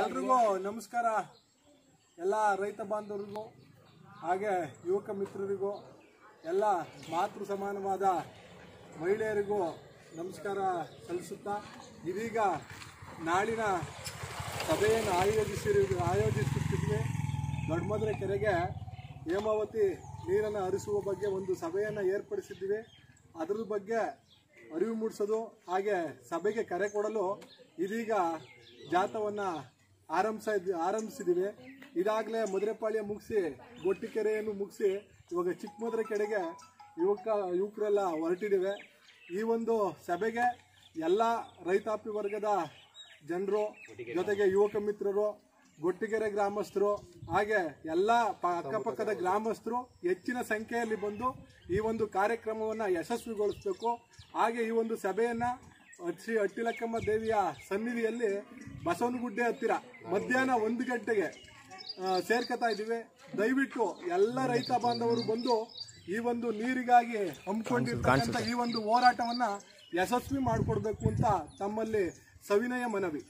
ಎಲ್ರಿಗೂ ನಮಸ್ಕಾರ. ಎಲ್ಲ ರೈತ ಬಾಂಧವರಿಗೂ, ಹಾಗೆ ಯುವಕ ಮಿತ್ರರಿಗೂ, ಎಲ್ಲ ಮಾತೃ ಸಮಾನವಾದ ಮಹಿಳೆಯರಿಗೂ ನಮಸ್ಕಾರ ಸಲ್ಲಿಸುತ್ತಾ, ಇದೀಗ ನಾಳಿನ ಸಭೆಯನ್ನು ಆಯೋಜಿಸಿರು ಆಯೋಜಿಸುತ್ತಿದ್ವಿ ದೊಡ್ಡಮದ್ರೆ ಕೆರೆಗೆ ಹೇಮಾವತಿ ನೀರನ್ನು ಹರಿಸುವ ಬಗ್ಗೆ ಒಂದು ಸಭೆಯನ್ನು ಏರ್ಪಡಿಸಿದ್ದೀವಿ. ಅದ್ರ ಬಗ್ಗೆ ಅರಿವು ಮೂಡಿಸೋದು, ಹಾಗೆ ಸಭೆಗೆ ಕರೆ ಕೊಡಲು ಇದೀಗ ಜಾಥವನ್ನು ಆರಂಭಿಸ ಆರಂಭಿಸಿದ್ದೀವಿ ಇದಾಗಲೇ ಮದುರೆಪಾಳ್ಯ ಮುಗಿಸಿ, ಗೊಟ್ಟಿಕೆರೆಯನ್ನು ಮುಗಿಸಿ, ಇವಾಗ ಚಿಕ್ಕಮದುರೆ ಕಡೆಗೆ ಯುವಕ, ಯುವಕರೆಲ್ಲ ಹೊರಟಿದ್ದೇವೆ ಈ ಒಂದು ಸಭೆಗೆ ಎಲ್ಲ ರೈತಾಪಿ ವರ್ಗದ ಜನರು, ಜೊತೆಗೆ ಯುವಕ ಮಿತ್ರರು ಗೊಟ್ಟಿಗೆರೆ ಗ್ರಾಮಸ್ಥರು ಹಾಗೆ ಎಲ್ಲ ಪ- ಅಕ್ಕಪಕ್ಕದ ಗ್ರಾಮಸ್ಥರು ಹೆಚ್ಚಿನ ಸಂಖ್ಯೆಯಲ್ಲಿ ಬಂದು ಈ ಒಂದು ಕಾರ್ಯಕ್ರಮವನ್ನು ಯಶಸ್ವಿಗೊಳಿಸಬೇಕು. ಹಾಗೆ ಈ ಒಂದು ಸಭೆಯನ್ನು ಶ್ರೀ ಅಟ್ಟಿಲಕ್ಕಮ್ಮ ದೇವಿಯ ಸನ್ನಿಧಿಯಲ್ಲಿ ಬಸವನಗುಡ್ಡೆ ಹತ್ತಿರ ಮಧ್ಯಾಹ್ನ ಒಂದು ಗಂಟೆಗೆ ಸೇರ್ಕತಾ ಸೇರ್ಕೊತಾ ಇದ್ದೀವಿ. ದಯವಿಟ್ಟು ಎಲ್ಲ ರೈತ ಬಾಂಧವರು ಬಂದು ಈ ಒಂದು ನೀರಿಗಾಗಿ ಹಮ್ಮಿಕೊಂಡಿರ್ತಕ್ಕಂಥ ಈ ಒಂದು ಹೋರಾಟವನ್ನು ಯಶಸ್ವಿ ಮಾಡಿಕೊಡ್ಬೇಕು ಅಂತ ತಮ್ಮಲ್ಲಿ ಸವಿನಯ ಮನವಿ.